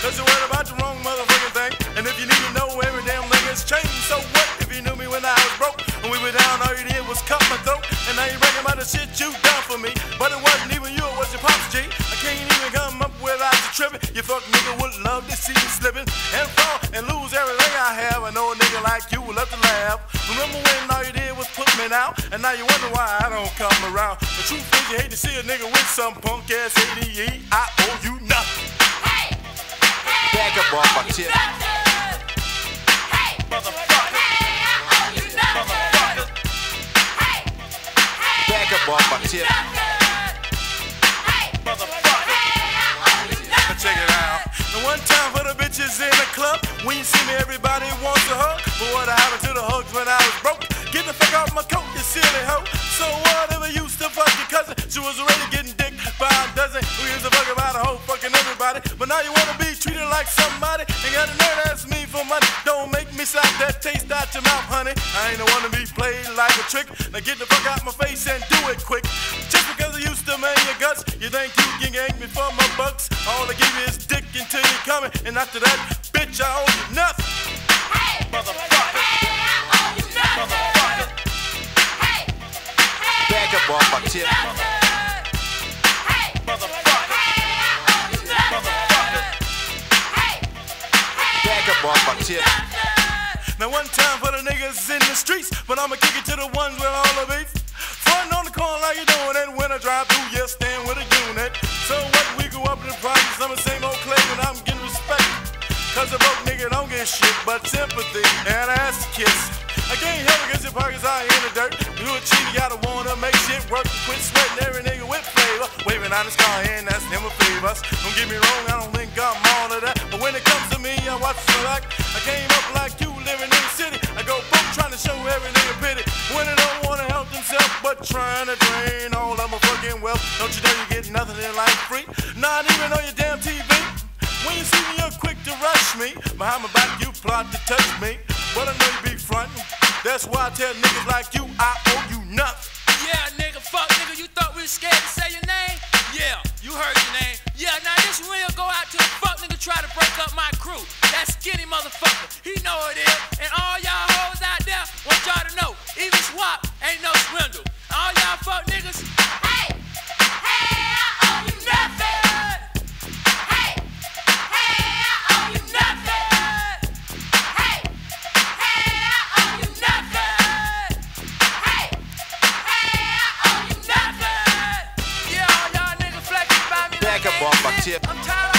Cause you're worried about the wrong motherfucking thing. And if you need to know every damn thing has changed, so what if you knew me when I was broke? And we were down, all you did was cut my throat. And now you're bragging about the shit you done for me. But it wasn't even you, it was your pops, G. I can't even come up without you tripping. You fuck nigga would love to see you slipping and fall and lose everything I have. I know a nigga like you would love to laugh. Remember when all you did was put me out, And now you wonder why I don't come around. The truth is, you hate to see a nigga with some punk ass ADE. I owe you nothing. Up off my tip. Up off my tip. Check it out. The one time for the bitches in the club. When you see me, everybody wants a hug. But what happened to the hugs when I was broke? Get the fuck off my coat, you silly hoe. So whatever used to fuck your cousin, she was already getting dick by a dozen. We used to fuck about But now you wanna be treated like somebody. Ain't got a nerve to ask me for money. Don't make me slap that taste out your mouth, honey. I ain't the one to be played like a trick. Now get the fuck out my face and do it quick. Just because I used to man your guts, you think you can gank me for my bucks? All I give you is dick until you coming, and after that, bitch, I owe you nothing. Hey, Motherfucker. Motherfucker. Back up off my tip. Tip. Now one time for the niggas in the streets, but I'ma kick it to the ones with all the beef. Fun on the corner like you doing it when I drive through, yeah, stand with a unit. So what, we go up in the projects, I'm the same old clay and I'm getting respect. Cause a broke nigga don't get shit but sympathy and ass kiss. I can't help it your pockets are in the dirt. You a cheat, you gotta wanna make shit work. Quit sweating every nigga with flavor. Waving out his car and that's never favors. Don't get me wrong, I don't think I'm all of that. But when it comes to watch. I came up like you living in the city. I go broke trying to show every nigga pity. When they don't wanna help themselves, but trying to drain all of my fucking wealth. Don't you know you get nothing in life free? Not even on your damn TV. When you see me, you're quick to rush me. Behind my back, you plot to touch me. But I know you be frontin'. That's why I tell niggas like you, I owe you nothing. Owe you